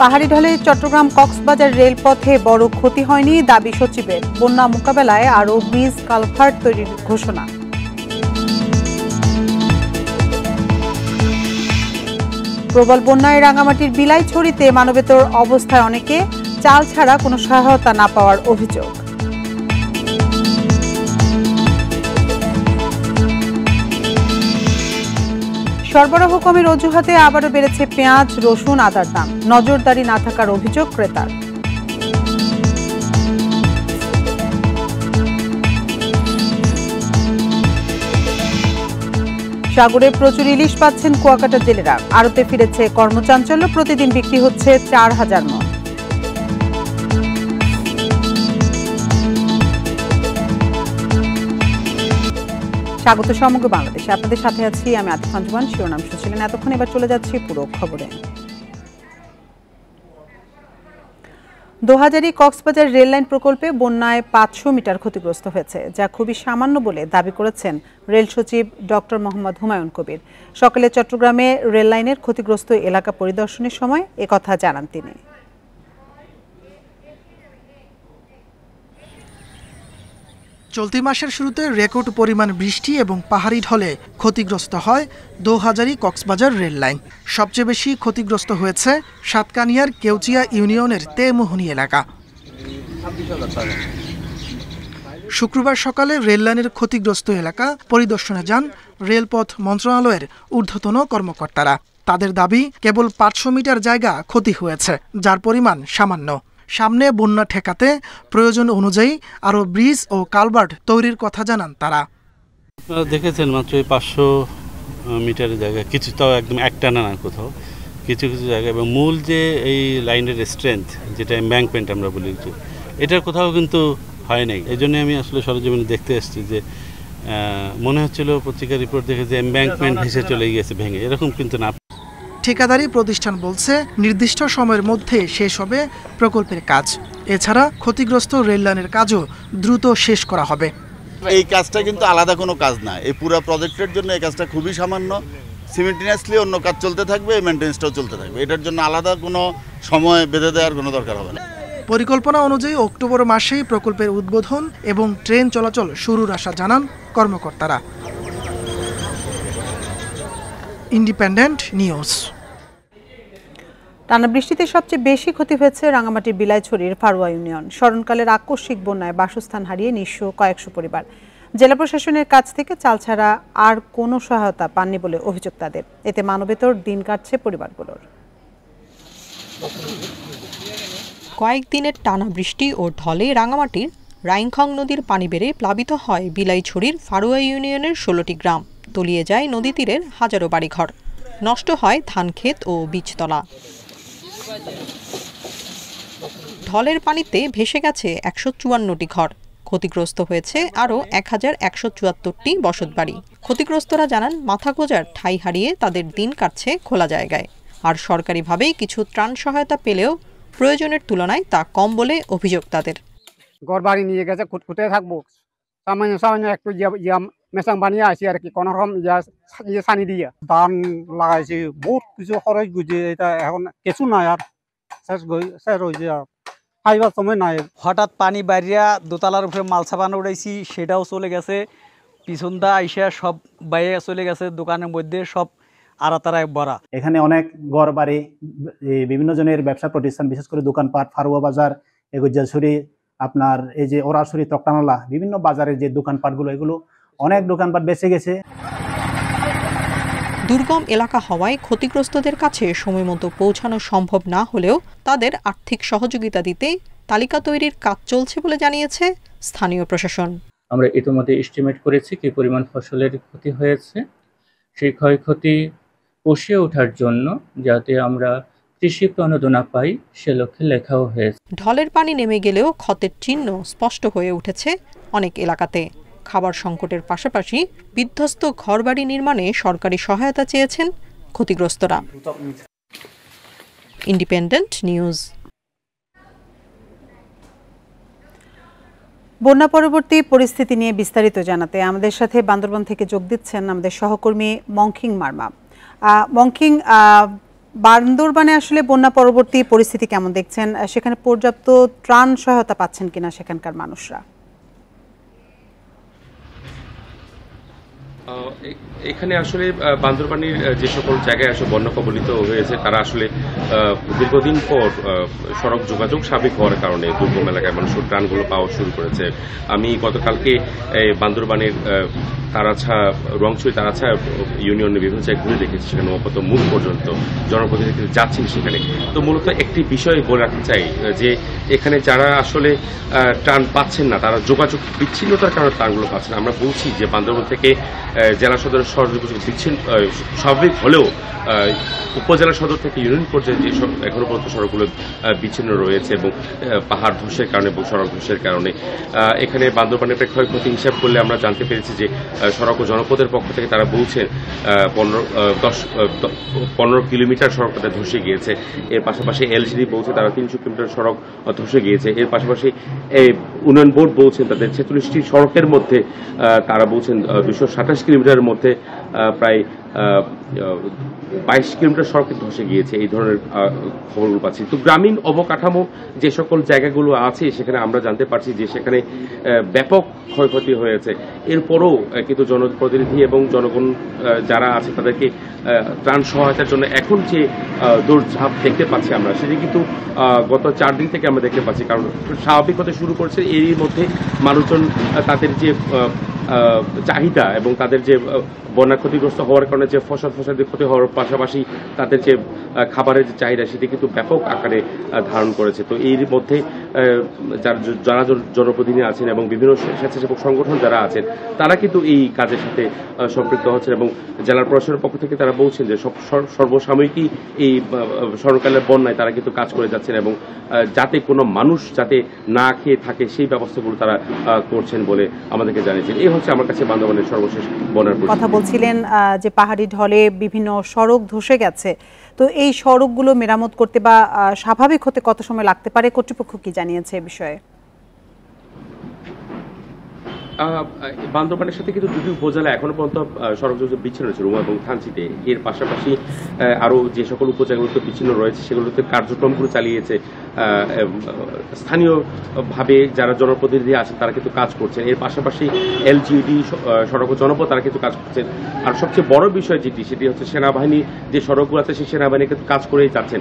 পাহাড়ি ঢলে চট্টগ্রাম কক্সবাজার রেলপথে বড় ক্ষতি হয়নি দাবি সচিবের। বন্যা মোকাবেলায় আরও ব্রিজ কালভার্ট তৈরির ঘোষণা। প্রবল বন্যায় রাঙামাটির বিলাইছড়িতে মানবেতর অবস্থায় অনেকে চাল ছাড়া কোনো সহায়তা না পাওয়ার অভিযোগ। সরবরাহ কমের অজুহাতে আবারও বেড়েছে পেঁয়াজ, রসুন আদার দাম। নজরদারি না থাকার অভিযোগ ক্রেতার। সাগরে প্রচুর ইলিশ পাচ্ছেন কুয়াকাটা জেলেরা। আড়তে ফিরেছে কর্মচাঞ্চল্য, প্রতিদিন বিক্রি হচ্ছে চার হাজার মন। স্বাগত সমগ্র বাংলাদেশে। আপনাদের সাথে আছি আমি আতিফ আঞ্জুমান। শিরোনাম শুনছিলেন। এতক্ষণ এবার চলে যাচ্ছি পুরো খবরে। দোহাজারি কক্সবাজার রেললাইন প্রকল্পে বন্যায় পাঁচশো মিটার ক্ষতিগ্রস্ত হয়েছে, যা খুবই সামান্য বলে দাবি করেছেন রেল সচিব ডক্টর মোহাম্মদ হুমায়ুন কবির। সকালে চট্টগ্রামে রেললাইনের ক্ষতিগ্রস্ত এলাকা পরিদর্শনের সময় একথা জানান তিনি। চলতি মাসের শুরুতে রেকর্ড পরিমাণ বৃষ্টি এবং পাহাড়ি ঢলে ক্ষতিগ্রস্ত হয় দোহাজারি কক্সবাজার রেল লাইন সবচেয়ে বেশি ক্ষতিগ্রস্ত হয়েছে সাতকানিয়ার কেউচিয়া ইউনিয়নের তেমোহনী এলাকা। শুক্রবার সকালে রেল লাইনের ক্ষতিগ্রস্ত এলাকা পরিদর্শনে যান রেলপথ মন্ত্রণালয়ের ঊর্ধ্বতন কর্মকর্তারা। তাদের দাবি, কেবল পাঁচশো মিটার জায়গা ক্ষতি হয়েছে, যার পরিমাণ সামান্য। সামনে বন্যা ঠেকাতে প্রয়োজন অনুযায়ী আরও ব্রিজ ও কালভার্ট তৈরির কথা জানান তারা। দেখেছেন মাত্র এই পাঁচশো মিটারের জায়গা। কিছু তাও একদম একটানা না কোথাও। কিছু কিছু জায়গা এবং মূল যে এই লাইনের স্ট্রেংথ যেটা এম্ব্যাঙ্কমেন্ট আমরা বলি এটার কোথাও কিন্তু হয় নাই। এই জন্য আমি আসলে সরজমিনে দেখতে এসেছি যে মনে হচ্ছিল পত্রিকার রিপোর্ট দেখে যে এম্ব্যাঙ্কমেন্ট ভেসে চলে গিয়েছে, ভেঙে। এরকম কিন্তু না। ঠিকাদারি প্রতিষ্ঠান বলছে নির্দিষ্ট সময়ের মধ্যে শেষ হবে প্রকল্পের কাজ। এছাড়া ক্ষতিগ্রস্ত রেল লাইনের কাজও দ্রুত শেষ করা হবে। এই কাজটা কিন্তু আলাদা কোনো কাজ না। এই পুরো প্রজেক্টের জন্য এই কাজটা খুবই সামান্য। সিমেন্টিনিয়াসলি অন্য কাজ চলতে থাকবে এই মেনটেন্সটাও চলতে থাকবে। এটার জন্য আলাদা কোনো সময় বেঁধে দেওয়ার কোনো দরকার হবে না। পরিকল্পনা অনুযায়ী অক্টোবর মাসেই প্রকল্পের উদ্বোধন এবং ট্রেন চলাচল শুরুর আশা জানান কর্মকর্তারা। ইন্ডিপেন্ডেন্ট নিউজ টানা বৃষ্টিতে সবচেয়ে বেশি ক্ষতি হয়েছে রাঙামাটির বিলাইছড়ির ফারুয়া ইউনিয়ন। স্মরণকালের আকস্মিক বন্যায় বাসস্থান হারিয়ে নিঃস্ব কয়েকশো পরিবার। জেলা প্রশাসনের কাছ থেকে চাল ছাড়া আর কোনো সহায়তা পাননি বলে অভিযোগ তাদের। এতে মানবেতর দিন কাটছে পরিবারগুলোর। কয়েকদিনের টানা বৃষ্টি ও ঢলে রাঙামাটির রাইংখং নদীর পানি বেড়ে প্লাবিত হয় বিলাইছড়ির ফারুয়া ইউনিয়নের ষোলোটি গ্রাম। তলিয়ে যায় নদী তীরের হাজারো বাড়িঘর। নষ্ট হয় ধানক্ষেত ও বীজতলা। ঢলের পানিতে ভেসে গেছে একশো চুয়ান্নটি ঘর। ক্ষতিগ্রস্ত হয়েছে আরও এক হাজার একশো চুয়াত্তরটি বসতবাড়ি। ক্ষতিগ্রস্তরা জানান, মাথা গোজার ঠাই হারিয়ে তাদের দিন কাটছে খোলা জায়গায়। আর সরকারিভাবেই কিছু ত্রাণ সহায়তা পেলেও প্রয়োজনের তুলনায় তা কম বলে অভিযোগ তাদের। ঘর বাড়ি নিয়ে গেছে খুঁটখুটে থাকব। সামান্য সামান্য একটু মেশাং বানিয়ে আসি আর কি কোনো রকম ইয়ে সানি দিয়ে। ধান লাগাইছি বহুত কিছু খরচ গুজে এটা এখন কিছু নাই আর শেষ গই শেষ হয়েছে আর খাইবার সময় নাই। হঠাৎ পানি বাইরিয়া দোতলার উপরে মাল সাবান উড়াইছি সেটাও চলে গেছে। পিছনটা আইসা সব বাইরে চলে গেছে দোকানের মধ্যে সব আড়াতাড়ায় ভরা এখানে অনেক গড় বাড়ি এই বিভিন্ন জনের ব্যবসা প্রতিষ্ঠান বিশেষ করে দোকানপাট ফারুয়া বাজার এগুজাছড়ি আপনার এই যে ওরাছড়ি তক্তানালা বিভিন্ন বাজারের যে দোকানপাটগুলো এগুলো অনেক দোকানপাট বেঁচে গেছে। দুর্গম এলাকা হওয়ায় ক্ষতিগ্রস্তদের কাছে সময়মতো পৌঁছানো সম্ভব না হলেও তাদের আর্থিক সহযোগিতা দিতে তালিকা তৈরির কাজ চলছে বলে জানিয়েছে স্থানীয় প্রশাসন। আমরা ইতিমধ্যে এস্টিমেট করেছি কি পরিমাণ ফসলের ক্ষতি হয়েছে। সেই ক্ষয়ক্ষতি পুষিয়ে ওঠার জন্য যাতে আমরা কৃষি প্রণোদনা পাই সে লক্ষ্যে লেখাও হয়েছে। ঢলের পানি নেমে গেলেও ক্ষতের চিহ্ন স্পষ্ট হয়ে উঠেছে অনেক এলাকাতে। খাবার সংকটের পাশাপাশি বিধ্বস্ত ঘরবাড়ি নির্মাণে সরকারি সহায়তা চেয়েছেন ক্ষতিগ্রস্তরা। Independent news. বন্যা পরবর্তী পরিস্থিতি নিয়ে বিস্তারিত জানাতে আমাদের সাথে বান্দরবান থেকে যোগ দিচ্ছেন আমাদের সহকর্মী মংখিং মার্মা। আহ, বান্দরবানে আসলে বন্যা পরবর্তী পরিস্থিতি কেমন দেখছেন? সেখানে পর্যাপ্ত ত্রাণ সহায়তা পাচ্ছেন কিনা সেখানকার মানুষরা? আহ, এ- এখানে আসলে বান্দরবানের যে সকল জায়গায় আসলে বন্যা কবলিত হয়েছে, তারা আসলে দীর্ঘদিন পর সড়ক যোগাযোগ স্বাভাবিক হওয়ার কারণে দুর্গম এলাকায় মানুষের ত্রাণগুলো পাওয়া শুরু করেছে আমি গতকালকে বান্দরবানের তারাছা রংছড়ি তারাছা ইউনিয়নের বিভিন্ন জায়গায় ঘুরে দেখেছি, সেখানে অপত মূল পর্যন্ত জনপ্রতিনিধি যাচ্ছেন সেখানে তো মূলত একটি বিষয় বলে রাখতে চাই, যে এখানে যারা আসলে ত্রাণ পাচ্ছেন না, তারা যোগাযোগ বিচ্ছিন্নতার কারণে ত্রাণগুলো পাচ্ছেন। আমরা বলছি যে বান্দরবান থেকে জেলা সহযোগী বিচ্ছিন্ন স্বাভাবিক হলেও উপজেলা সদর থেকে ইউনিয়ন পর্যায়ে যে এখনও পর্যন্ত সড়কগুলো বিচ্ছিন্ন রয়েছে এবং পাহাড় ধসের কারণে এবং সড়ক ধসের কারণে এখানে বান্দরবানের ক্ষয়ক্ষতি হিসাব করলে আমরা জানতে পেরেছি যে সড়ক ও জনপদের পক্ষ থেকে তারা বলছেন পনেরো দশ পনেরো কিলোমিটার সড়ক তাদের ধসে গিয়েছে। এর পাশাপাশি এলসিডি বলছে তারা তিনশো কিলোমিটার সড়ক ধসে গিয়েছে। এর পাশাপাশি উন্নয়ন বোর্ড বলছেন তাদের ছেচল্লিশটি সড়কের মধ্যে তারা বলছেন দুশো সাতাশ কিলোমিটারের মধ্যে প্রায় বাইশ কিলোমিটার সড়কে ধসে গিয়েছে, এই ধরনের খবরগুলো পাচ্ছি। তো গ্রামীণ অবকাঠামো যে সকল জায়গাগুলো আছে, সেখানে আমরা জানতে পারছি যে সেখানে ব্যাপক ক্ষয়ক্ষতি হয়েছে। এরপরও কিন্তু জনপ্রতিনিধি এবং জনগণ যারা আছে, তাদেরকে ত্রাণ সহায়তার জন্য এখন যে দৌড়ঝাঁপ দেখতে পাচ্ছি আমরা, সেটি কিন্তু গত চার দিন থেকে আমরা দেখতে পাচ্ছি। কারণ স্বাভাবিক হতে শুরু করেছে, এরই মধ্যে মানুষজন তাদের যে চাহিদা এবং তাদের যে বন্যা ক্ষতিগ্রস্ত হওয়ার কারণে যে ফসল ফসলের ক্ষতি হওয়ার পাশাপাশি তাদের যে খাবারের যে চাহিদা সেটি কিন্তু ব্যাপক আকারে ধারণ করেছে। তো এর মধ্যে যারা জনপ্রতিনিধি আছেন এবং বিভিন্ন স্বেচ্ছাসেবক সংগঠন যারা আছেন, তারা কিন্তু এই কাজের সাথে সম্পৃক্ত হচ্ছেন এবং জেলার প্রশাসনের পক্ষ থেকে তারা বলছেন যে সর্বসাময়িকই এই সরকারের বন্যায় তারা কিন্তু কাজ করে যাচ্ছেন এবং যাতে কোনো মানুষ যাতে না খেয়ে থাকে সেই ব্যবস্থাগুলো তারা করছেন বলে আমাদেরকে জানিয়েছেন। এই হচ্ছে আমার কাছে বান্দরবানের সর্বশেষ কথা বলছিলেন যে পাহাড়ি ঢলে বিভিন্ন সড়ক ধসে গেছে। তো এই সড়কগুলো মেরামত করতে বা স্বাভাবিক হতে কত সময় লাগতে পারে? কর্তৃপক্ষ কি জানিয়েছে এ বিষয়ে? বান্দরবানের সাথে কিন্তু দুটি উপজেলা এখনও পর্যন্ত সড়ক যোগাযোগ বিচ্ছিন্ন রয়েছে, রুমা এবং থানচিতে। এর পাশাপাশি আরও যে সকল উপজেলাগুলোতে বিচ্ছিন্ন রয়েছে, সেগুলোতে কার্যক্রমগুলো চালিয়েছে স্থানীয়ভাবে যারা জনপ্রতিনিধি আছেন, তারা কিন্তু কাজ করছেন। এর পাশাপাশি এলজিডি সড়ক জনপদ তারা কিন্তু কাজ করছেন। আর সবচেয়ে বড় বিষয় যেটি, সেটি হচ্ছে সেনাবাহিনী, যে সড়কগুলো আছে, সেই সেনাবাহিনী কিন্তু কাজ করেই যাচ্ছেন।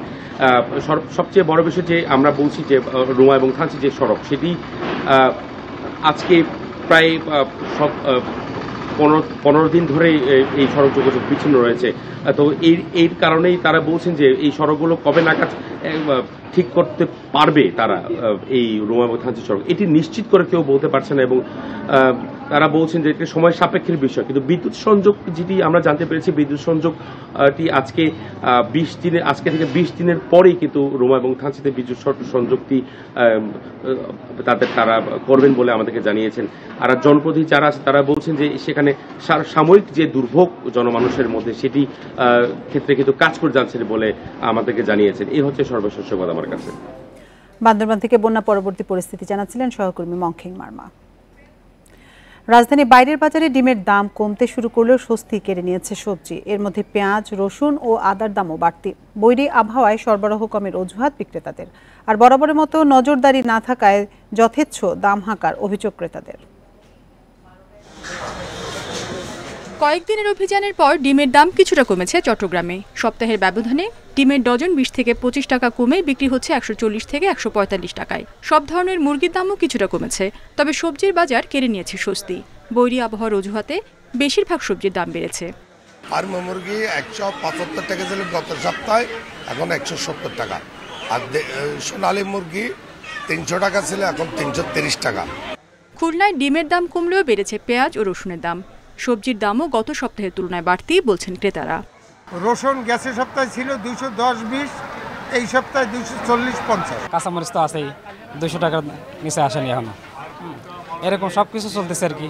সবচেয়ে বড় বিষয় যে আমরা বলছি যে রুমা এবং থানচি যে সড়ক, সেটি আজকে প্রায় সব পনেরো পনেরো দিন ধরে এই সড়ক যোগাযোগ বিচ্ছিন্ন রয়েছে। তো এই এর কারণেই তারা বলছেন যে এই সড়কগুলো কবে আহ, ঠিক করতে পারবে তারা এই রোমা থানচি সড়ক এটি নিশ্চিত করে কেউ বলতে পারছে না এবং তারা বলছেন যে এটি সময় সাপেক্ষের বিষয়। কিন্তু বিদ্যুৎ সংযোগ যেটি আমরা জানতে পেরেছি, বিদ্যুৎ সংযোগটি আজকে বিশ দিনের, আজকে থেকে বিশ দিনের পরেই কিন্তু রোমা এবং থানচিতে বিদ্যুৎ সংযোগটি তাদের তারা করবেন বলে আমাদেরকে জানিয়েছেন। আর জনপ্রতিনিধি যারা আছে তারা বলছেন যে সেখানে সাময়িক যে দুর্ভোগ জনমানুষের মধ্যে সেটি ক্ষেত্রে কিন্তু কাজ করে যাচ্ছেন বলে আমাদেরকে জানিয়েছেন। এই হচ্ছে সর্বশেষ সংবাদ আমার কাছে। বান্দরবান থেকে বন্যা পরবর্তী পরিস্থিতি জানাচ্ছিলেন সহকর্মী মংখিং মার্মা। রাজধানী বাইরের বাজারে ডিমের দাম কমতে শুরু করলেও স্বস্তি কেড়ে নিয়েছে সবজি। এর মধ্যে পেঁয়াজ, রসুন ও আদার দামও বাড়তি। বৈরি আবহাওয়ায় সরবরাহ কমের অজুহাত বিক্রেতাদের। আর বরাবরের মতো নজরদারি না থাকায় যথেচ্ছ দাম হাঁকার অভিযোগ ক্রেতাদের। কয়েকদিনের অভিযানের পর ডিমের দাম কিছুটা কমেছে চট্টগ্রামে। সপ্তাহের ব্যবধানে ডিমের ডজন বিশ থেকে পঁচিশ টাকা কমে বিক্রি হচ্ছে একশো চল্লিশ থেকে একশো পঁয়তাল্লিশ টাকায়। সব ধরনের মুরগির দামও কিছুটা কমেছে তবে সবজির বাজার কেড়ে নিয়েছে স্বস্তি। বৈরী আবহাওয়ার অজুহাতে বেশিরভাগ সবজির দাম বেড়েছে। ফার্ম মুরগি একশো পঁচাত্তর টাকা ছিল গত সপ্তাহে এখন একশো সত্তর টাকা। আর সোনালী মুরগি তিনশো টাকা ছিল এখন তিনশো তিরিশ টাকা। খুলনায় ডিমের দাম কমলেও বেড়েছে পেঁয়াজ ও রসুনের দাম। সবজির দামও গত সপ্তাহের তুলনায় বাড়তি বলছেন ক্রেতারা। রসুন গ্যাসের সপ্তাহে ছিল দুইশো দশ বিশ এই সপ্তাহে দুইশো চল্লিশ পঞ্চাশ। কাঁচামরিচ তো আছেই দুশো টাকার নিচে আসেনি এখনও। এরকম সব কিছু চলতেছে আর কি।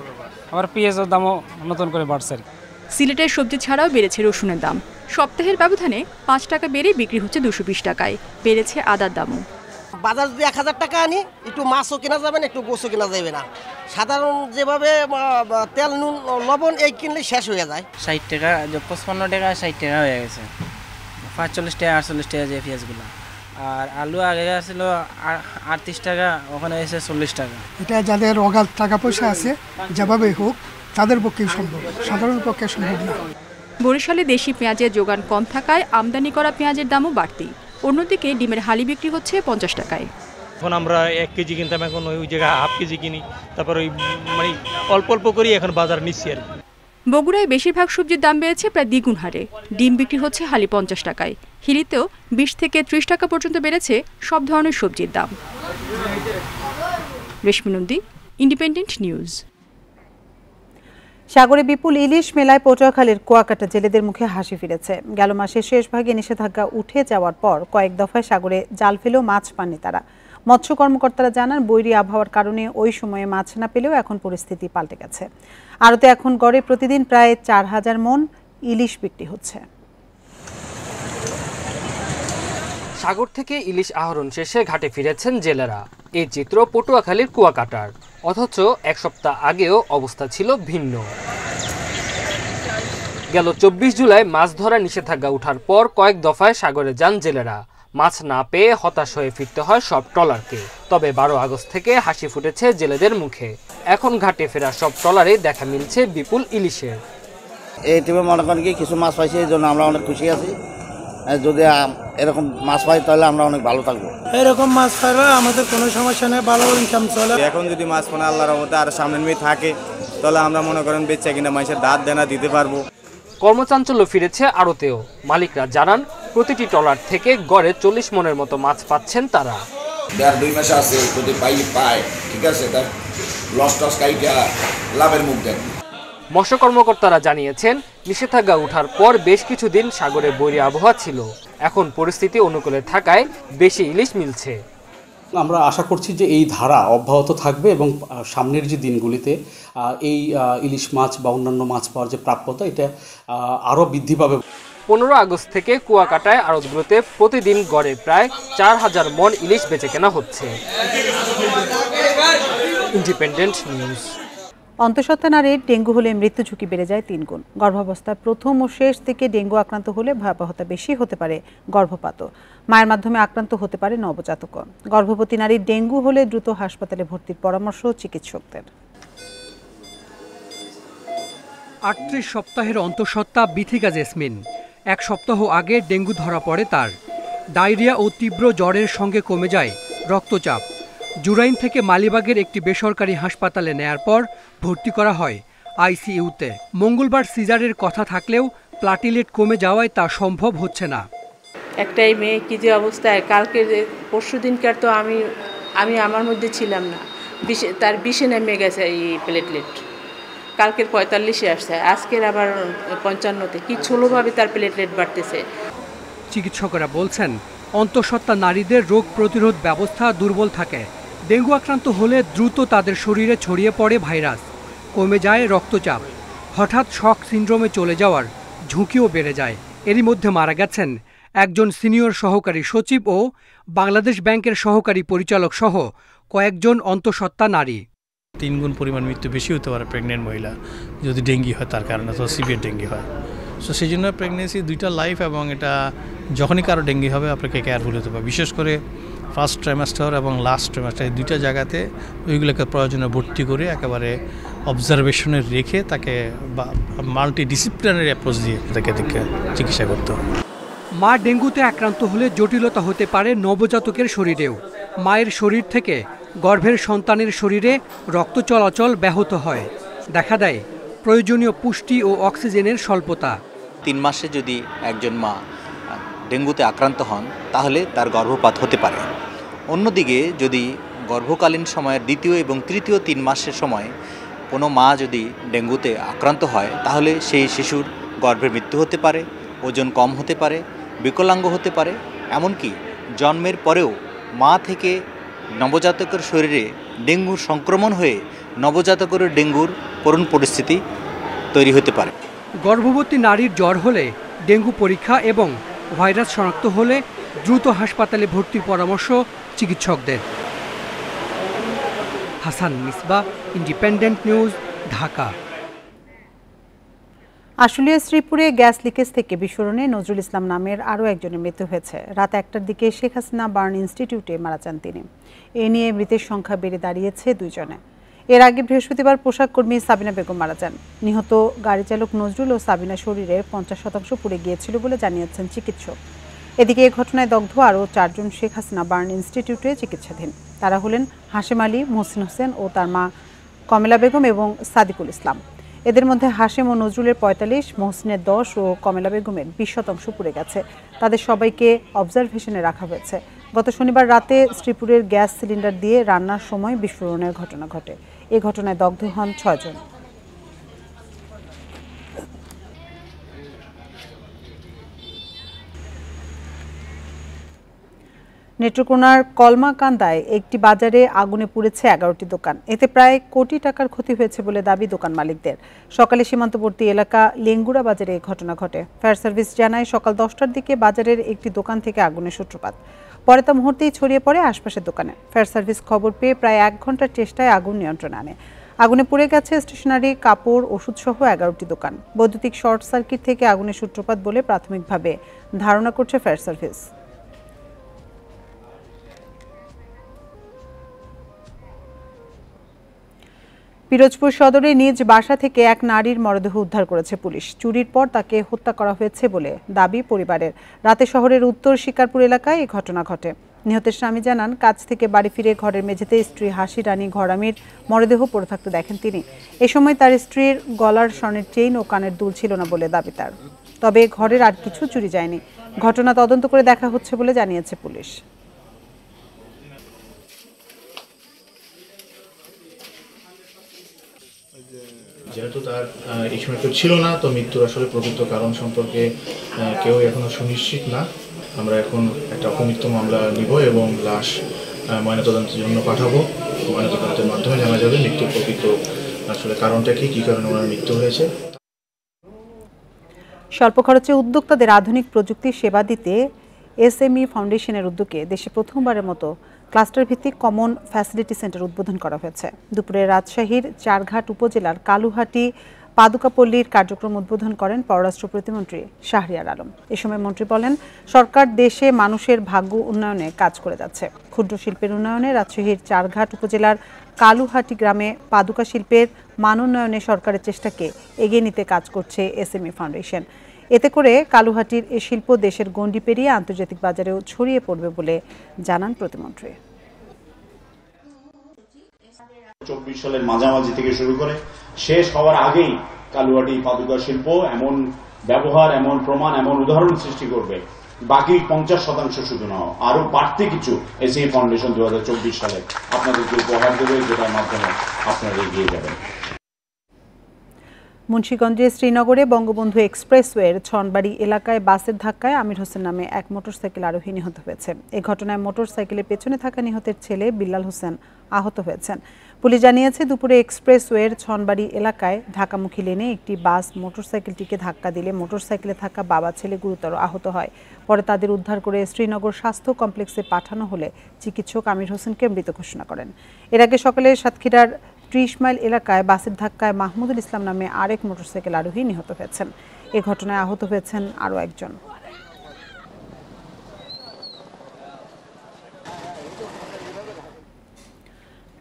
আবার পেঁয়াজের দামও নতুন করে বাড়ছে আর কি। সিলেটের সবজি ছাড়াও বেড়েছে রসুনের দাম। সপ্তাহের ব্যবধানে পাঁচ টাকা বেড়ে বিক্রি হচ্ছে দুশো বিশ টাকায় বেড়েছে আদার দামও। বাজার যদি এক হাজার টাকা আনি একটু মাছও কেনা যাবে না একটু গোছও কেনা যাবে না। সাধারণ যেভাবে তেল নুন লবণ এই কিনলে শেষ হয়ে যায়। ষাট টাকা পঁচপান্ন টাকা ষাট টাকা হয়ে গেছে। পাঁচচল্লিশ টাকা আটচল্লিশ টাকা যে পেঁয়াজগুলো। আর আলু আগে আসছিল আটত্রিশ টাকা ওখানে এসে চল্লিশ টাকা। এটা যাদের অগাধ টাকা পয়সা আছে যেভাবে হোক তাদের পক্ষেই সম্ভব। সাধারণ পক্ষে সম্ভব না। বরিশালে দেশি পেঁয়াজের যোগান কম থাকায় আমদানি করা পেঁয়াজের দামও বাড়তি। অন্যদিকে ডিমের হালি বিক্রি হচ্ছে পঞ্চাশ টাকায়। এখন আমরা এক কেজি কিনতাম এখন ওই জায়গায় হাফ কেজি কিনি। তারপর ওই মানে অল্প অল্প করেই এখন বাজার নিচ্ছি আর বগুড়ায় বেশিরভাগ সবজির দাম বেড়েছে প্রায় দ্বিগুণ হারে। ডিম বিক্রি হচ্ছে হালি পঞ্চাশ টাকায়। হিলিতেও বিশ থেকে ত্রিশ টাকা পর্যন্ত বেড়েছে সব ধরনের সবজির দাম। রেশমি নন্দী ইন্ডিপেন্ডেন্ট নিউজ সাগরে বিপুল ইলিশ মেলায় পটুয়াখালীর কুয়াকাটা জেলেদের মুখে হাসি ফিরেছে। গেল মাসের শেষ ভাগে নিষেধাজ্ঞা উঠে যাওয়ার পর কয়েক দফায় সাগরে জাল ফেলেও মাছ পাননি তারা। মৎস্য কর্মকর্তারা জানান, বৈরী আবহাওয়ার কারণে ওই সময়ে মাছ না পেলেও এখন পরিস্থিতি পাল্টে গেছে। আরতে এখন গড়ে প্রতিদিন প্রায় চার হাজার মন ইলিশ বিক্রি হচ্ছে। সাগর থেকে ইলিশ আহরণ শেষে ঘাটে ফিরেছেন জেলেরা। এই চিত্র পটুয়াখালীর কুয়াকাটার। অথচ এক সপ্তাহ আগেও অবস্থা ছিল ভিন্ন। গেল চব্বিশ জুলাই মাছ ধরা নিষেধাজ্ঞা ওঠার পর কয়েক দফায় সাগরে যান জেলেরা। মাছ না পেয়ে হতাশ হয়ে ফিরতে হয় সব ট্রলারকে। তবে বারো আগস্ট থেকে হাসি ফুটেছে জেলেদের মুখে। এখন ঘাটে ফেরা সব ট্রলারে দেখা মিলছে বিপুল ইলিশের। এই টিমে মনে করেন কি কিছু মাছ পাইছে, এই জন্য আমরা অনেক খুশি আছি। যদি এরকম মাছ পাই তাহলে আমরা অনেক ভালো থাকব। এরকম মাছ পাইলে আমাদের কোনো সমস্যা নেই ভালো ইনকাম চলে। এখন যদি মাছ পানা আল্লাহর রহমতে আর সামনের মেয়ে থাকে তাহলে আমরা মনে করেন বেচা কিনা মাছের দাঁত দেনা দিতে পারব। কর্মচাঞ্চল্য ফিরেছে আড়তেও। মালিকরা জানান প্রতিটি ট্রলার থেকে গড়ে চল্লিশ মনের মতো মাছ পাচ্ছেন তারা। দেড় দুই মাসে আছে যদি পাই পায় ঠিক আছে তার লস টস কাইটা লাভের মুখ দেন মৎস্য কর্মকর্তারা জানিয়েছেন নিষেধাজ্ঞা ওঠার পর বেশ কিছুদিন সাগরে বৈরী আবহাওয়া ছিল। এখন পরিস্থিতি অনুকূলে থাকায় বেশি ইলিশ মিলছে। আমরা আশা করছি যে এই ধারা অব্যাহত থাকবে এবং সামনের যে দিনগুলিতে এই ইলিশ মাছ বা অন্যান্য মাছ পাওয়ার যে প্রাপ্যতা এটা আরও বৃদ্ধি পাবে। পনেরো আগস্ট থেকে কুয়াকাটায় আড়তগুলোতে প্রতিদিন গড়ে প্রায় চার হাজার মন ইলিশ বেচে কেনা হচ্ছে। Independent News. অন্তঃসত্ত্বা নারীর ডেঙ্গু হলে মৃত্যু ঝুঁকি বেড়ে যায় তিন গুণ। গর্ভাবস্থায় প্রথম ও শেষ থেকে ডেঙ্গু আক্রান্ত হলে ভয়াবহতা বেশি হতে পারে গর্ভপাতও মায়ের মাধ্যমে আক্রান্ত হতে পারে নবজাতকও গর্ভবতী নারীর ডেঙ্গু হলে দ্রুত হাসপাতালে ভর্তির পরামর্শ চিকিৎসকদের। আটত্রিশ সপ্তাহের অন্তঃসত্ত্বা বিথিকা জেসমিন। এক সপ্তাহ আগে ডেঙ্গু ধরা পড়ে তার। ডায়রিয়া ও তীব্র জ্বরের সঙ্গে কমে যায় রক্তচাপ। জুরাইন থেকে মালিবাগের একটি বেসরকারি হাসপাতালে নেয়ার পর ভর্তি করা হয়। আইসিইউতে। মঙ্গলবার সিজারের কথা থাকলেও প্লাটিলেট কমে যাওয়ায় তা সম্ভব হচ্ছে না। একটাই মেয়ে কী যে অবস্থায় কালকে পরশু দিনকার তো আমি আমি আমার মধ্যে ছিলাম না। বিশে তার বিশে নেমে গেছে এই প্লেটলেট। কালকের পঁয়তাল্লিশে আসছে আজকের আবার পঞ্চান্নতে। কি ছোলোভাবে তার প্লেটলেট বাড়তেছে। চিকিৎসকরা বলছেন অন্তঃসত্ত্বা নারীদের রোগ প্রতিরোধ ব্যবস্থা দুর্বল থাকে। ডেঙ্গু আক্রান্ত হলে দ্রুত তাদের শরীরে ছড়িয়ে পড়ে ভাইরাস, কমে যায় রক্তচাপ। হঠাৎ শক সিন্ড্রোমে চলে যাওয়ার ঝুঁকিও বেড়ে যায়। এরই মধ্যে মারা গেছেন একজন সিনিয়র সহকারী সচিব ও বাংলাদেশ ব্যাংকের সহকারী পরিচালক সহ কয়েকজন অন্তঃসত্ত্বা নারী। তিন গুণ পরিমাণ মৃত্যু বেশি হতে পারে প্রেগনেন্ট মহিলা, যদি ডেঙ্গি হয় তার কারণে তো সিভিয়ার ডেঙ্গি হয়। সো সেই জন্য প্রেগনেন্সি দুইটা লাইফ এবং এটা যখনই কারও ডেঙ্গি হবে, আপনাকে কেয়ারফুল হতে হবে বিশেষ করে ফার্স্ট ট্রাইমাস্টার এবং লাস্ট ট্রাইমাস্টার এই দুইটা জায়গাতে ওইগুলোকে প্রয়োজনে ভর্তি করে একেবারে অবজারভেশনে রেখে তাকে বা মাল্টি ডিসিপ্লিনারি অ্যাপ্রোচ দিয়ে তাকে দেখে চিকিৎসা করতে হবে। মা ডেঙ্গুতে আক্রান্ত হলে জটিলতা হতে পারে নবজাতকের শরীরেও। মায়ের শরীর থেকে গর্ভের সন্তানের শরীরে রক্ত চলাচল ব্যাহত হয়। দেখা দেয় প্রয়োজনীয় পুষ্টি ও অক্সিজেনের স্বল্পতা। তিন মাসে যদি একজন মা ডেঙ্গুতে আক্রান্ত হন তাহলে তার গর্ভপাত হতে পারে। অন্যদিকে যদি গর্ভকালীন সময়ের দ্বিতীয় এবং তৃতীয় তিন মাসের সময় কোনো মা যদি ডেঙ্গুতে আক্রান্ত হয়, তাহলে সেই শিশুর গর্ভের মৃত্যু হতে পারে, ওজন কম হতে পারে, বিকলাঙ্গ হতে পারে। এমনকি জন্মের পরেও মা থেকে নবজাতকের শরীরে ডেঙ্গুর সংক্রমণ হয়ে নবজাতকের ডেঙ্গুর করুণ পরিস্থিতি তৈরি হতে পারে। গর্ভবতী নারীর জ্বর হলে ডেঙ্গু পরীক্ষা এবং ভাইরাস শনাক্ত হলে দ্রুত হাসপাতালে ভর্তির পরামর্শ চিকিৎসকদের। Hasan Misba, Independent News, Dhaka. Ashulia, শ্রীপুরে গ্যাস লিকেজ থেকে বিস্ফোরণে নজরুল ইসলাম নামের আরও একজনের মৃত্যু হয়েছে। রাত একটার দিকে শেখ হাসিনা বার্ন ইনস্টিটিউটে মারা যান তিনি। এ নিয়ে মৃতের সংখ্যা বেড়ে দাঁড়িয়েছে দুইজনে। এর আগে বৃহস্পতিবার পোশাক কর্মী সাবিনা বেগম মারা যান। নিহত গাড়ি চালক নজরুল ও সাবিনা শরীরের পঞ্চাশ শতাংশ পুড়ে গিয়েছিল বলে জানিয়েছেন চিকিৎসক। এদিকে এ ঘটনায় দগ্ধ আরও চারজন শেখ হাসিনা বার্ন ইনস্টিটিউটে চিকিৎসাধীন। তারা হলেন হাশেম আলী, মোহসিন হোসেন ও তার মা কমলা বেগম এবং সাদিকুল ইসলাম। এদের মধ্যে হাশেম ও নজরুলের পঁয়তাল্লিশ, মহসিনের দশ ও কমলা বেগমের বিশ শতাংশ পুড়ে গেছে। তাদের সবাইকে অবজারভেশনে রাখা হয়েছে। গত শনিবার রাতে শ্রীপুরের গ্যাস সিলিন্ডার দিয়ে রান্নার সময় বিস্ফোরণের ঘটনা ঘটে। এ ঘটনায় দগ্ধ হন ছয়জন। নেত্রকোনার কলমাকান্দায় একটি বাজারে আগুনে পুড়েছে এগারোটি দোকান। এতে প্রায় কোটি টাকার ক্ষতি হয়েছে বলে দাবি দোকান মালিকদের। সকালে সীমান্তবর্তী এলাকা লেঙ্গুড়া বাজারে এই ঘটনা ঘটে। ফায়ার সার্ভিস জানায়, সকাল দশটার দিকে বাজারের একটি দোকান থেকে আগুনের সূত্রপাত। পরে তা মুহূর্তেই ছড়িয়ে পড়ে আশপাশের দোকানে। ফায়ার সার্ভিস খবর পেয়ে প্রায় এক ঘণ্টার চেষ্টায় আগুন নিয়ন্ত্রণে আনে। আগুনে পুড়ে গেছে স্টেশনারি কাপড়, ওষুধসহ এগারোটি দোকান। বৈদ্যুতিক শর্ট সার্কিট থেকে আগুনের সূত্রপাত বলে প্রাথমিকভাবে ধারণা করছে ফায়ার সার্ভিস। পিরোজপুর সদরে নিজ বাসা থেকে এক নারীর মরদেহ উদ্ধার করেছে পুলিশ। চুরির পর তাকে হত্যা করা হয়েছে বলে দাবি পরিবারের। রাতে শহরের উত্তর শিকারপুর এলাকায় এই ঘটনা ঘটে। নিহতের স্বামী জানান, কাজ থেকে বাড়ি ফিরে ঘরের মেঝেতে স্ত্রী হাসি, রানী ঘরামির মরদেহ পড়ে থাকতে দেখেন তিনি। এ সময় তার স্ত্রীর গলার স্বর্ণের চেইন ও কানের দুল ছিল না বলে দাবি তার। তবে ঘরের আর কিছু চুরি যায়নি। ঘটনা তদন্ত করে দেখা হচ্ছে বলে জানিয়েছে পুলিশ। যেহেতু তার এই সময় কেউ ছিল না, তো মৃত্যুর আসলে প্রকৃত কারণ সম্পর্কে কেউ এখনও সুনিশ্চিত না। আমরা এখন একটা অপমৃত্যু মামলা নিব এবং লাশ ময়নাতদন্তের জন্য পাঠাবো। ময়নাতদন্তের মাধ্যমে জানা যাবে মৃত্যুর প্রকৃত আসলে কারণটা কি, কী কারণে ওনার মৃত্যু হয়েছে। স্বল্প খরচে উদ্যোক্তাদের আধুনিক প্রযুক্তির সেবা দিতে এসএমই ফাউন্ডেশনের উদ্যোগে দেশে প্রথমবারের মতো ক্লাস্টার ভিত্তিক কমন ফ্যাসিলিটি সেন্টার উদ্বোধন করা হয়েছে। দুপুরে রাজশাহীর চারঘাট উপজেলার কালুহাটি পাদুকাপল্লীর কার্যক্রম উদ্বোধন করেন পররাষ্ট্র প্রতিমন্ত্রী শাহরিয়ার আলম। এ সময় মন্ত্রী বলেন, সরকার দেশে মানুষের ভাগ্য উন্নয়নে কাজ করে যাচ্ছে। ক্ষুদ্র শিল্পের উন্নয়নে রাজশাহীর চারঘাট উপজেলার কালুহাটি গ্রামে পাদুকা শিল্পের মান উন্নয়নে সরকারের চেষ্টাকে এগিয়ে নিতে কাজ করছে এসএমই ফাউন্ডেশন। এতে করে কালুহাটির এ শিল্প দেশের গণ্ডি পেরিয়ে আন্তর্জাতিক বাজারেও ছড়িয়ে পড়বে বলে জানান প্রতিমন্ত্রী। চব্বিশ সালের মাঝামাঝি থেকে শুরু করে শেষ হওয়ার আগেই কালুয়াটি পাদুকা শিল্প এমন ব্যবহার, এমন প্রমাণ, এমন উদাহরণ সৃষ্টি করবে। বাকি পঞ্চাশ শতাংশ শুধু নয় আরও বাড়তি কিছু এসএ ফাউন্ডেশন দু হাজার চব্বিশ সালে আপনাদেরকে উপহার দেবে, যেটার মাধ্যমে আপনারা এগিয়ে যাবেন। মুন্সীগঞ্জের শ্রীনগরে বঙ্গবন্ধু এক্সপ্রেসওয়ের ছনবাড়ি এলাকায় বাসের ধাক্কায় আমির হোসেন নামে এক মোটরসাইকেল আরোহী নিহত হয়েছে। এ ঘটনায় মোটরসাইকেলের পেছনে থাকা নিহতের ছেলে বিল্লাল হোসেন আহত হয়েছেন। পুলিশ জানিয়েছে, দুপুরে এক্সপ্রেসওয়ের ছনবাড়ি এলাকায় ঢাকামুখী লেনে একটি বাস মোটরসাইকেলটিকে ধাক্কা দিলে মোটরসাইকেলে থাকা বাবা ছেলে গুরুতর আহত হয়। পরে তাদের উদ্ধার করে শ্রীনগর স্বাস্থ্য কমপ্লেক্সে পাঠানো হলে চিকিৎসক আমির হোসেনকে মৃত ঘোষণা করেন। এর আগে সকালে সাতক্ষীরার ত্রিশ মাইল এলাকায় বাসের ধাক্কায় মাহমুদুল ইসলাম নামে আরেক মোটরসাইকেল আরোহী নিহত হয়েছেন। এ ঘটনায় আহত হয়েছেন আরও একজন।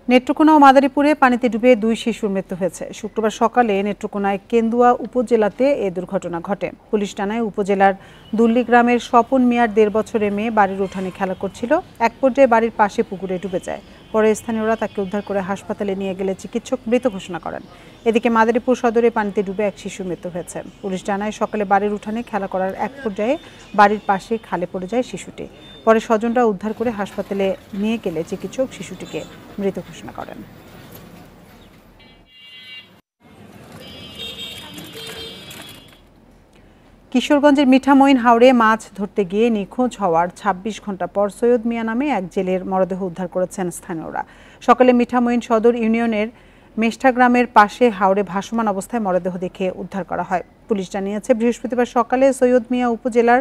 নেত্রকোনা ও মাদারীপুরে পানিতে ডুবে দুই শিশুর মৃত্যু হয়েছে। শুক্রবার সকালে নেত্রকোনায় কেন্দুয়া উপজেলাতে এ দুর্ঘটনা ঘটে। পুলিশ জানায় উপজেলার দুল্লি গ্রামের স্বপন মিয়ার দেড় বছরের মেয়ে বাড়ির উঠানে খেলা করছিল। এক পর্যায়ে বাড়ির পাশে পুকুরে ডুবে যায়। পরে স্থানীয়রা তাকে উদ্ধার করে হাসপাতালে নিয়ে গেলে চিকিৎসক মৃত ঘোষণা করেন। এদিকে মাদারীপুর সদরে পানিতে ডুবে এক শিশু মৃত্যু হয়েছে। পুলিশ জানায়, সকালে বাড়ির উঠানে খেলা করার এক পর্যায়ে বাড়ির পাশে খালে পড়ে যায় শিশুটি। পরে স্বজনরা উদ্ধার করে হাসপাতালে নিয়ে গেলে চিকিৎসক শিশুটিকে মৃত ঘোষণা করেন। কিশোরগঞ্জের মিঠামইন হাওড়ে মাছ ধরতে গিয়ে নিখোঁজ হওয়ার ২৬ ঘণ্টা পর সৈয়দ মিয়া নামে এক জেলের মরদেহ উদ্ধার করেছেন স্থানীয়রা। সকালে মিঠামইন সদর ইউনিয়নের মেষ্ঠা গ্রামের পাশে হাওড়ে ভাসমান অবস্থায় মরদেহ দেখে উদ্ধার করা হয়। পুলিশ জানিয়েছে, বৃহস্পতিবার সকালে সৈয়দ মিয়া উপজেলার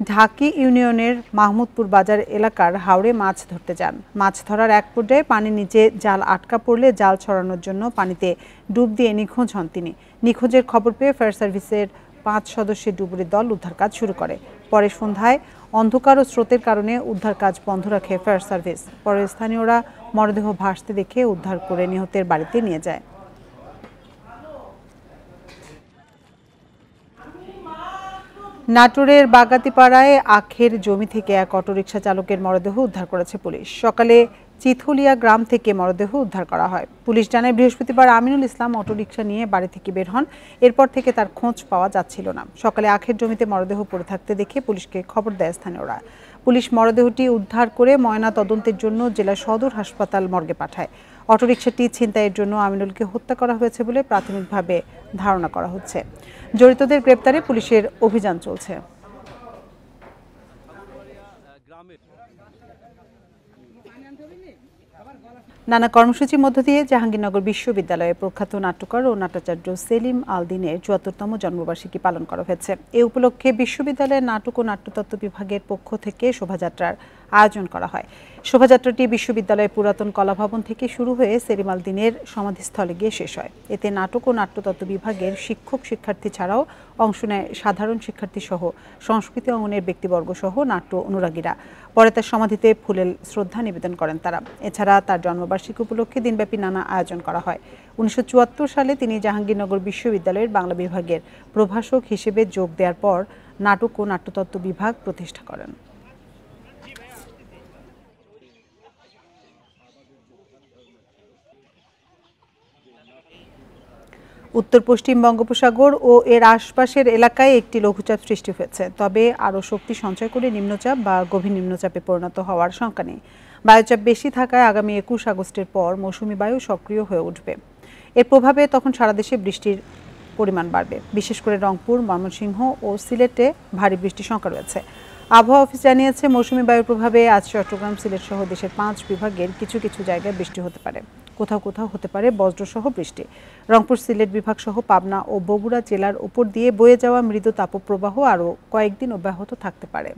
ঢাকি ইউনিয়নের মাহমুদপুর বাজার এলাকার হাওড়ে মাছ ধরতে যান। মাছ ধরার এক পর্যায়ে পানির নিচে জাল আটকা পড়লে জাল ছড়ানোর জন্য পানিতে ডুব দিয়ে নিখোঁজ হন তিনি। নিখোঁজের খবর পেয়ে ফায়ার সার্ভিসের পাঁচ সদস্যের ডুবুরি দল উদ্ধার কাজ শুরু করে। পরে সন্ধ্যায় অন্ধকার ও স্রোতের কারণে উদ্ধার কাজ বন্ধ রাখে ফায়ার সার্ভিস। পরে স্থানীয়রা মরদেহ ভাসতে দেখে উদ্ধার করে নিহতের বাড়িতে নিয়ে যায়। নাটোরের বাগাতিপাড়ায় আখের জমি থেকে এক অটোরিকশা চালকের মরদেহ উদ্ধার করেছে পুলিশ। সকালে চিথুলিয়া গ্রাম থেকে মরদেহ উদ্ধার করা হয়। পুলিশ জানায়, বৃহস্পতিবার আমিনুল ইসলাম অটোরিকশা নিয়ে বাড়ি থেকে বের হন। এরপর থেকে তার খোঁজ পাওয়া যাচ্ছিল না। সকালে আখের জমিতে মরদেহ পড়ে থাকতে দেখে পুলিশকে খবর দেয় স্থানীয়রা। পুলিশ মরদেহটি উদ্ধার করে ময়না তদন্তের জন্য জেলা সদর হাসপাতাল মর্গে পাঠায়। অটোরিকশাটি ছিনতাইয়ের জন্য আমিনুলকে হত্যা করা হয়েছে বলে প্রাথমিকভাবে ধারণা করা হচ্ছে। জড়িতদের গ্রেপ্তারে পুলিশের অভিযান চলছে। নানা কর্মসূচির মধ্য দিয়ে জাহাঙ্গীরনগর বিশ্ববিদ্যালয়ে প্রখ্যাত নাট্যকার ও নাট্যাচার্য সেলিম আলদিনের চুয়াত্তরতম জন্মবার্ষিকী পালন করা হয়েছে। এ উপলক্ষে বিশ্ববিদ্যালয়ের নাটক ও নাট্যতত্ত্ব বিভাগের পক্ষ থেকে শোভাযাত্রার আয়োজন করা হয়। শোভাযাত্রাটি বিশ্ববিদ্যালয়ের পুরাতন কলাভবন থেকে শুরু হয়ে সেলিম দিনের সমাধিস্থলে গিয়ে শেষ হয়। এতে নাটক ও নাট্যতত্ত্ব বিভাগের শিক্ষক, শিক্ষার্থী ছাড়াও অংশ নেয় সাধারণ শিক্ষার্থী সহ সংস্কৃতি অঙ্গনের ব্যক্তিবর্গ সহ নাট্য অনুরাগীরা। পরে তার সমাধিতে ফুলেল শ্রদ্ধা নিবেদন করেন তারা। এছাড়া তার জন্মবার্ষিকী উপলক্ষে দিনব্যাপী নানা আয়োজন করা হয়। উনিশশো চুয়াত্তর সালে তিনি জাহাঙ্গীরনগর বিশ্ববিদ্যালয়ের বাংলা বিভাগের প্রভাষক হিসেবে যোগ দেওয়ার পর নাটক ও নাট্যতত্ত্ব বিভাগ প্রতিষ্ঠা করেন। উত্তর পশ্চিম বঙ্গোপসাগর ও এর আশপাশের এলাকায় একটি লঘুচাপ সৃষ্টি হয়েছে। তবে আরও শক্তি সঞ্চয় করে নিম্নচাপ বা গভীর নিম্নচাপে পরিণত হওয়ার শঙ্কা নেই। বায়ুচাপ বেশি থাকায় আগামী একুশ আগস্টের পর মৌসুমি বায়ু সক্রিয় হয়ে উঠবে। এর প্রভাবে তখন সারা দেশে বৃষ্টির পরিমাণ বাড়বে। বিশেষ করে রংপুর, ময়মনসিংহ ও সিলেটে ভারী বৃষ্টির শঙ্কা রয়েছে। আবহাওয়া অফিস জানিয়েছে, মৌসুমি বায়ুর প্রভাবে আজ চট্টগ্রাম, সিলেট সহ দেশের পাঁচ বিভাগের কিছু কিছু জায়গায় বৃষ্টি হতে পারে। কোথাও কোথাও হতে পারে বজ্রসহ বৃষ্টি। রংপুর সিলেট বিভাগ সহ পাবনা ও বগুড়া জেলার উপর দিয়ে বয়ে যাওয়া মৃদু তাপপ্রবাহ আরও কয়েকদিন অব্যাহত থাকতে পারে।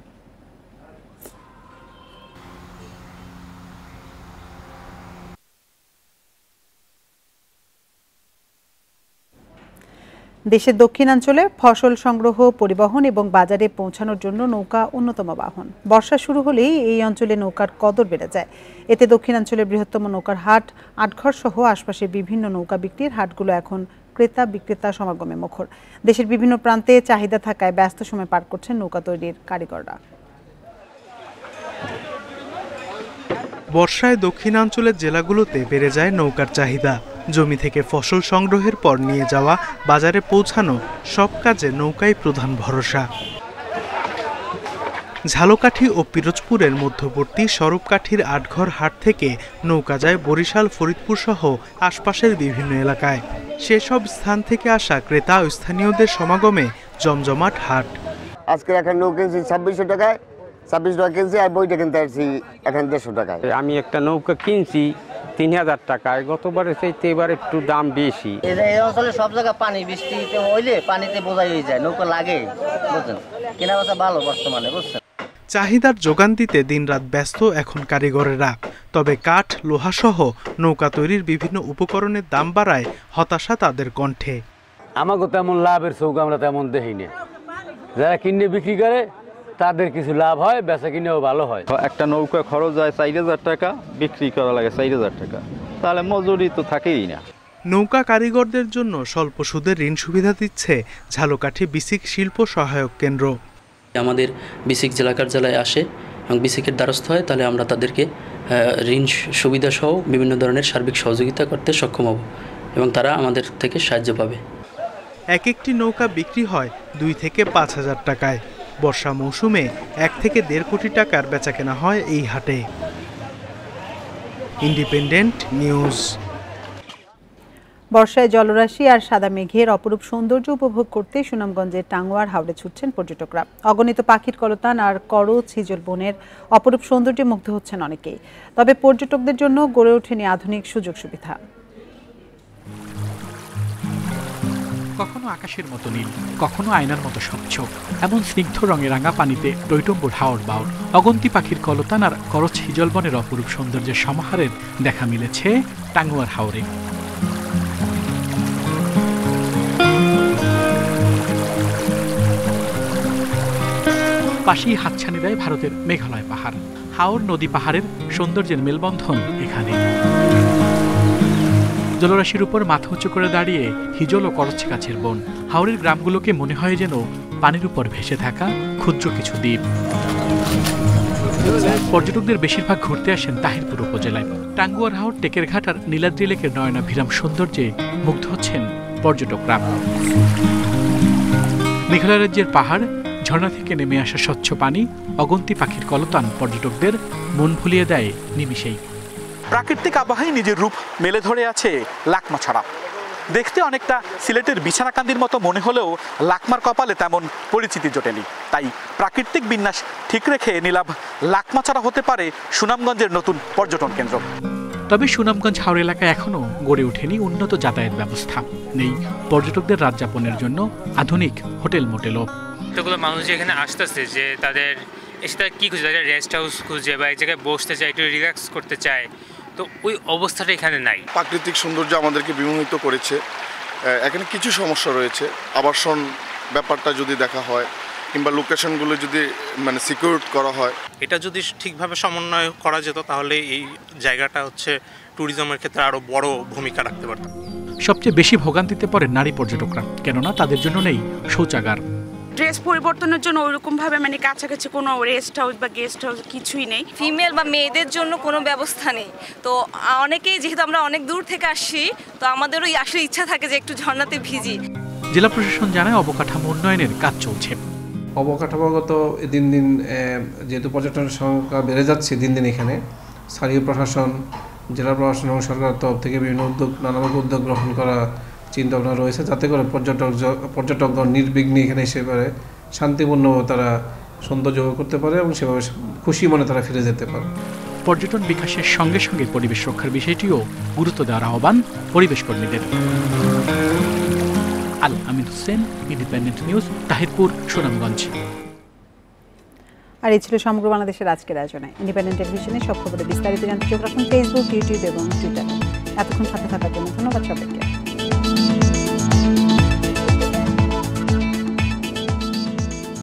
দেশের দক্ষিণাঞ্চলে ফসল সংগ্রহ, পরিবহন এবং বাজারে পৌঁছানোর জন্য নৌকা অন্যতম বাহন। বর্ষা শুরু হলেই এই অঞ্চলে নৌকার কদর বেড়ে যায়। এতে দক্ষিণাঞ্চলের বৃহত্তম নৌকার হাট, আটঘর সহ আশপাশের বিভিন্ন নৌকা বিক্রির হাটগুলো এখন ক্রেতা বিক্রেতা সমাগমে মুখর। দেশের বিভিন্ন প্রান্তে চাহিদা থাকায় ব্যস্ত সময় পার করছেন নৌকা তৈরির কারিগররা। বর্ষায় দক্ষিণাঞ্চলের জেলাগুলোতে বেড়ে যায় নৌকার চাহিদা। জমি থেকে ফসল সংগ্রহের পর নিয়ে যাওয়া বাজারে পৌঁছানো সব কাজে নৌকাই প্রধান ভরসা। ঝালকাঠি ও পিরোজপুরের মধ্যবর্তী সরবকাঠির আটঘর হাট থেকে নৌকা যায় বরিশাল ফরিদপুর সহ আশপাশের বিভিন্ন এলাকায়। সেসব স্থান থেকে আসা ক্রেতা ও স্থানীয়দের সমাগমে জমজমাট হাট। আজকে এখন নৌকা কিনছি ছাব্বিশশো টাকায় ছাব্বিশ টাকা কিনছি আর বইটা কিনতে আসছি এখন দেড়শো টাকায়। আমি একটা নৌকা কিনছি তিন হাজার টাকায় গতবারে চাইতে এবার একটু দাম বেশি। এই অঞ্চলে সব জায়গায় পানি বৃষ্টিতে হইলে পানিতে বোঝাই হয়ে যায় নৌকা লাগে বুঝছেন? কেনা বেচা ভালো বর্তমানে বুঝছেন? চাহিদার যোগান দিতে দিনরাত ব্যস্ত এখন কারিগরেরা। তবে কাঠ লোহাসহ নৌকা তৈরির বিভিন্ন উপকরণের দাম বাড়ায় হতাশা তাদের কণ্ঠে। আমাকে তেমন লাভের চৌক আমরা তেমন দেখি না। যারা কিনে বিক্রি করে তাদের কিছু লাভ হয় বেচা কিনেও ভালো হয়। একটা নৌকা খরচ যায় চার হাজার টাকা বিক্রি করা লাগে চার হাজার টাকা। তাহলে মজুরি তো থাকেই না। নৌকা কারিগরদের জন্য স্বল্প সুদের ঋণ সুবিধা দিচ্ছে ঝালকাঠি বিসিক শিল্প সহায়ক কেন্দ্র। আমাদের বিসিক জেলা কার্যালয়ে আসে এবং বিসিকের দ্বারস্থ হয় তাহলে আমরা তাদেরকে ঋণ সুবিধা সহ বিভিন্ন ধরনের সার্বিক সহযোগিতা করতে সক্ষম হব এবং তারা আমাদের থেকে সাহায্য পাবে। এক একটি নৌকা বিক্রি হয় দুই থেকে পাঁচ হাজার টাকায়। বর্ষা মৌসুমে এক থেকে দেড় কোটি টাকার বেচাকেনা হয় এই হাটে। Independent News. বর্ষায় জলরাশি আর সাদা মেঘের অপরূপ সৌন্দর্য উপভোগ করতে সুনামগঞ্জের টাঙ্গুয়ার হাওড়ে ছুটছেন পর্যটকরা। অগণিত পাখির কলতান আর করো ছিজল বনের অপরূপ সৌন্দর্যে মুগ্ধ হচ্ছেন অনেকেই। তবে পর্যটকদের জন্য গড়ে ওঠেনি আধুনিক সুযোগ সুবিধা। কখনো আকাশের মতো নীল, কখনো আয়নার মতো স্বচ্ছ, এমন স্নিগ্ধ রঙে রাঙা পানিতে টৈটম্বুর হাওর বাউর, অগন্তি পাখির কলতান আর করচ হিজলবনের অপরূপ সৌন্দর্যের সমাহারের দেখা মিলেছে টাঙ্গুয়ার হাওরে। পাশেই হাতছানি দেয় ভারতের মেঘালয় পাহাড়। হাওর নদী পাহাড়ের সৌন্দর্যের মেলবন্ধন এখানে। জলরাশির উপর মাথা উঁচু করে দাঁড়িয়ে হিজল ও করছে গাছের বন। হাওরের গ্রামগুলোকে মনে হয় যেন পানির উপর ভেসে থাকা ক্ষুদ্র কিছু দ্বীপ। পর্যটকদের বেশিরভাগ ঘুরতে আসেন তাহিরপুর উপজেলায়। টাঙ্গুয়ার হাওর টেকের ঘাট আর নীলাদ্রি লেকের নয়নাভিরাম সৌন্দর্যে মুগ্ধ হচ্ছেন পর্যটকরা। মেঘালয় রাজ্যের পাহাড়, ঝর্ণা থেকে নেমে আসা স্বচ্ছ পানি, অগন্তি পাখির কলতান পর্যটকদের মন ভুলিয়ে দেয় নিমিষেই। প্রাকৃতিক আবহাওয়ায় নিজের রূপ মেলে ধরে আছে লাকমা ছাড়া। দেখতে অনেকটা সিলেটের বিছানাকান্দির মতো মনে হলেও লাকমার কপালে তেমন পরিচিতি জোটেনি। তাই প্রাকৃতিক বিন্যাস ঠিক রেখে নীলাভ লাকমা ছাড়া হতে পারে সুনামগঞ্জের নতুন পর্যটন কেন্দ্র। তবে সুনামগঞ্জ হাওড় এলাকায় এখনও গড়ে ওঠেনি উন্নত যাতায়াত ব্যবস্থা। নেই পর্যটকদের রাত যাপনের জন্য আধুনিক হোটেল মোটেলও। এতগুলো মানুষ এখানে আসতেছে যে তাদের এসে তারা কী খুঁজে? তাদের রেস্ট হাউস খুঁজে বা এক জায়গায় বসতে চায়, একটু রিল্যাক্স করতে চায়। তো ওই অবস্থাটা এখানে নাই। প্রাকৃতিক সৌন্দর্য আমাদেরকে বিমোহিত করেছে। এখানে কিছু সমস্যা রয়েছে। আবাসন ব্যাপারটা যদি দেখা হয় কিংবা লোকেশনগুলো যদি মানে সিকিউর করা হয়। এটা যদি ঠিকভাবে সমন্বয় করা যেত তাহলে এই জায়গাটা হচ্ছে ট্যুরিজমের ক্ষেত্রে আরও বড় ভূমিকা রাখতে পারত। সবচেয়ে বেশি ভোগান্তিতে পড়ে নারী পর্যটকরা কেননা তাদের জন্য নেই শৌচাগার। ড্রেস পরিবর্তনের জন্য ওইরকম ভাবে মানে কাছাকাছি কোনো রেস্ট হাউস বা গেস্ট হাউস কিছুই নেই। ফিমেল বা মেয়েদের জন্য কোনো ব্যবস্থা নেই। তো অনেকেই যেহেতু আমরা অনেক দূর থেকে আসছি তো আমাদেরও আসলে ইচ্ছা থাকে যে একটু ঝর্ণাতে ভিজি। জেলা প্রশাসন জানায় অবকাঠামো উন্নয়নের কাজ চলছে। অবকাঠামোগত দিন দিন যেহেতু পর্যটনের সংখ্যা বেড়ে যাচ্ছে দিন দিন এখানে স্থানীয় প্রশাসন জেলা প্রশাসন এবং সরকারের তরফ থেকে বিভিন্ন উদ্যোগ নানাভাবে উদ্যোগ গ্রহণ করা চিন্তা ভাবনা রয়েছে যাতে করে পর্যটক পর্যটকগণ নির্বিঘ্নে এখানে এসে পারে শান্তিপূর্ণ তারা সৌন্দর্য করতে পারে এবং সেভাবে খুশি মনে তারা ফিরে যেতে পারে। পর্যটন বিকাশের সঙ্গে সঙ্গে পরিবেশ রক্ষার বিষয়টিও গুরুত্ব দেওয়ার আহ্বান পরিবেশ কর্মীদের। Al Amin Hossain Independent News Tahirpur Sunamganj. আর এই ছিল সমগ্র বাংলাদেশের আজকের আয়োজনে। ইন্ডিপেন্ডেন্ট টেলিভিশনে সব খবরে বিস্তারিত জানতে চোখ রাখুন ফেসবুক ইউটিউব এবং টুইটারে এতক্ষণ সাথে থাকার জন্য ধন্যবাদ সবাইকে।